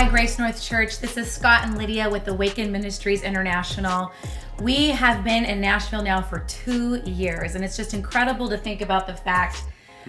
Hi, Grace North Church. This is Scott and Lydia with Awaken Ministries International. We have been in Nashville now for two years, and it's just incredible to think about the fact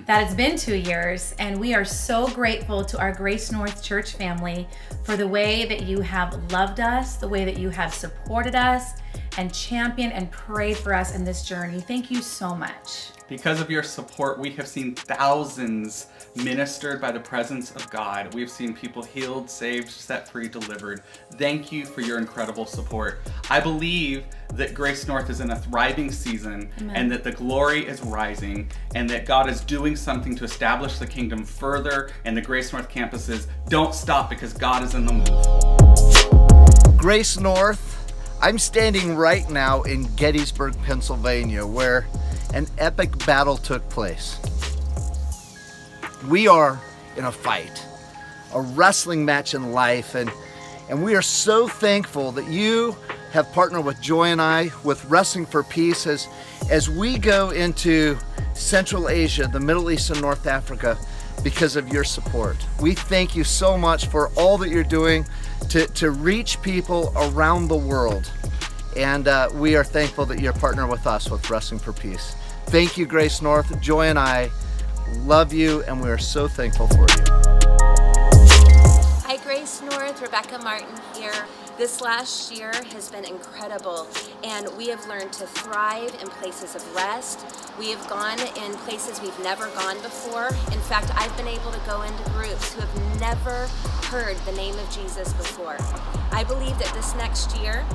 that it's been two years, and we are so grateful to our Grace North Church family for the way that you have loved us, the way that you have supported us, and championed and prayed for us in this journey. Thank you so much. Because of your support, we have seen thousands ministered by the presence of God. We have seen people healed, saved, set free, delivered. Thank you for your incredible support. I believe that Grace North is in a thriving season Amen. and that the glory is rising and that God is doing something to establish the kingdom further and the Grace North campuses don't stop because God is in the move. Grace North, I'm standing right now in Gettysburg, Pennsylvania, where an epic battle took place. We are in a fight, a wrestling match in life, and, and we are so thankful that you have partnered with Joy and I with Wrestling for Peace as, as we go into Central Asia, the Middle East, and North Africa because of your support. We thank you so much for all that you're doing to, to reach people around the world. And uh, we are thankful that you're partner with us with Wrestling for Peace. Thank you, Grace North. Joy and I love you, and we are so thankful for you. Hi, Grace North. Rebecca Martin here. This last year has been incredible, and we have learned to thrive in places of rest. We have gone in places we've never gone before. In fact, I've been able to go into groups who have never heard the name of Jesus before. I believe that this next year,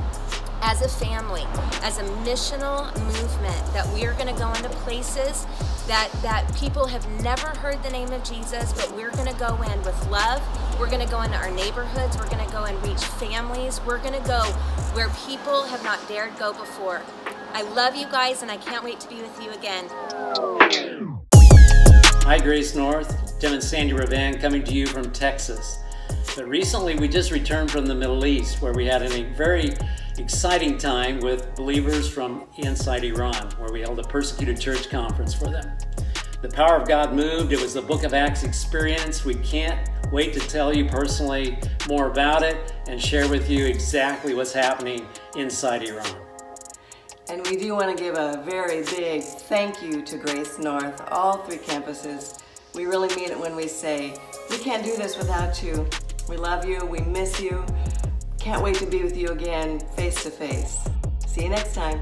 as a family, as a missional movement, that we are going to go into places that, that people have never heard the name of Jesus, but we're going to go in with love. We're going to go into our neighborhoods. We're going to go and reach families. We're going to go where people have not dared go before. I love you guys, and I can't wait to be with you again. Hi, Grace North. Tim and Sandy Ravan coming to you from Texas. But recently, we just returned from the Middle East, where we had a very exciting time with believers from inside Iran, where we held a persecuted church conference for them. The power of God moved. It was the Book of Acts experience. We can't wait to tell you personally more about it and share with you exactly what's happening inside Iran. And we do want to give a very big thank you to Grace North, all three campuses. We really mean it when we say, we can't do this without you. We love you, we miss you. Can't wait to be with you again face to face. See you next time.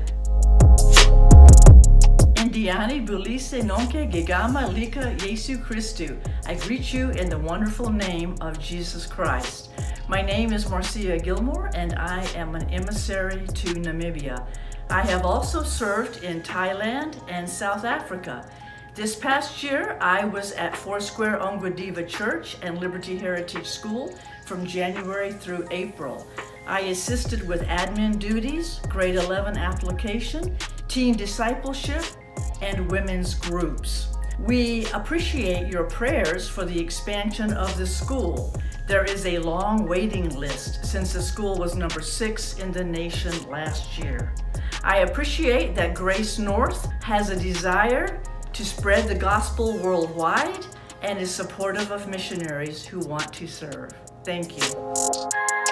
Indiani bulise nonke gegama lika Jesu Christu. I greet you in the wonderful name of Jesus Christ. My name is Marcia Gilmore and I am an emissary to Namibia. I have also served in Thailand and South Africa. This past year, I was at Foursquare Ongwediva Church and Liberty Heritage School from January through April. I assisted with admin duties, grade 11 application, teen discipleship, and women's groups. We appreciate your prayers for the expansion of the school. There is a long waiting list since the school was number six in the nation last year. I appreciate that Grace North has a desire to spread the gospel worldwide and is supportive of missionaries who want to serve. Thank you.